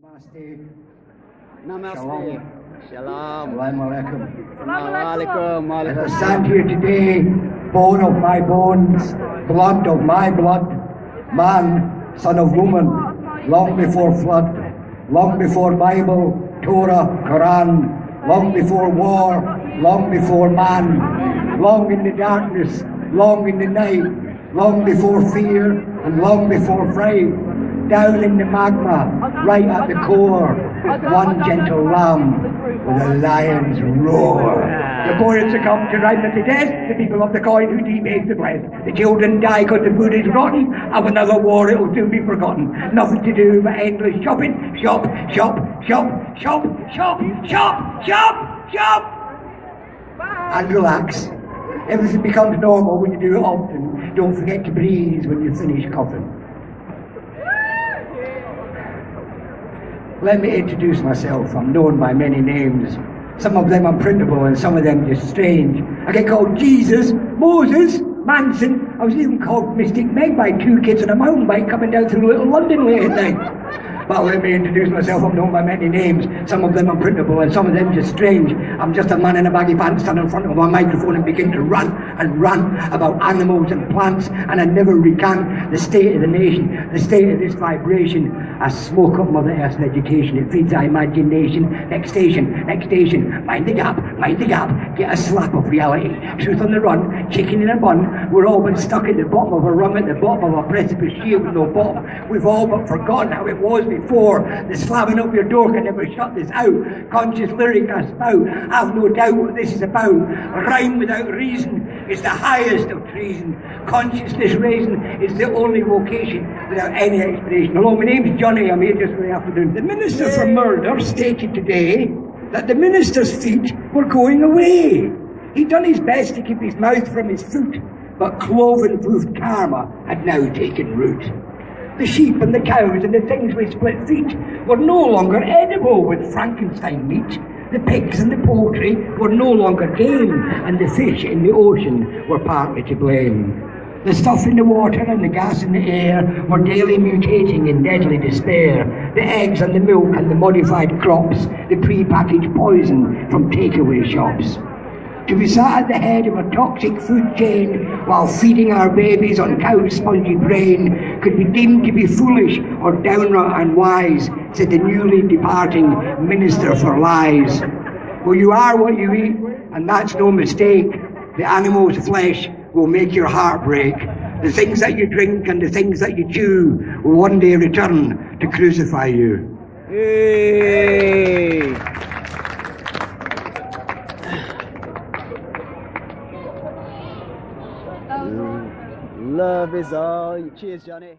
Namaste. Namaste. Shalom. Shalom. Assalamu alaikum. Alaikum. As I stand here today, bone of my bones, blood of my blood, man, son of woman, long before flood, long before Bible, Torah, Quran, long before war, long before man, long in the darkness, long in the night, long before fear, and long before fright, down in the magma, right at the core, one gentle lamb with a lion's roar. The chorus succumb to the death, the people of the coin who debase the blessed. The children die because the food is rotten, with another war it will soon be forgotten. Nothing to do but endless shopping, shop, shop, shop, shop, shop, shop, shop, shop, and relax. Everything becomes normal when you do it often. Don't forget to breathe when you finish coughing. Let me introduce myself. I'm known by many names. Some of them unprintable and some of them just strange. I get called Jesus, Moses, Manson. I was even called Mystic Meg by two kids on a mountain bike coming down through Little London late at night. But let me introduce myself. I'm known by many names. Some of them unprintable and some of them just strange. I'm just a man in a baggy pants standing in front of a microphone and begin to run and run about animals and plants and I never recant the state of the nation, the state of this vibration. I smoke up Mother Earth's education. It feeds our imagination. Next station, next station. Mind the gap, mind the gap. Get a slap of reality. Truth on the run, chicken in a bun. We're all been stuck at the bottom of a rung at the bottom of a precipice shield with no bottom. We've all but forgotten how it was before. The slamming up your door can never shut this out. Conscious lyric I spout. I've no doubt what this is about. Rhyme without reason is the highest of treason. Consciousness raising is the only vocation without any explanation. Hello, my name's Johnny. I'm here just for the afternoon. The Minister for Murder stated today that the minister's feet were going away. He'd done his best to keep his mouth from his foot, but cloven-proofed karma had now taken root. The sheep and the cows and the things with split feet were no longer edible with Frankenstein meat. The pigs and the poultry were no longer game, and the fish in the ocean were partly to blame. The stuff in the water and the gas in the air were daily mutating in deadly despair. The eggs and the milk and the modified crops, the pre-packaged poison from takeaway shops. To be sat at the head of a toxic food chain while feeding our babies on cow's spongy brain could be deemed to be foolish or downright unwise, said the newly departing Minister for Lies. Well, you are what you eat, and that's no mistake. The animal's flesh will make your heart break. The things that you drink and the things that you chew will one day return to crucify you. Love is all. Cheers, Johnny.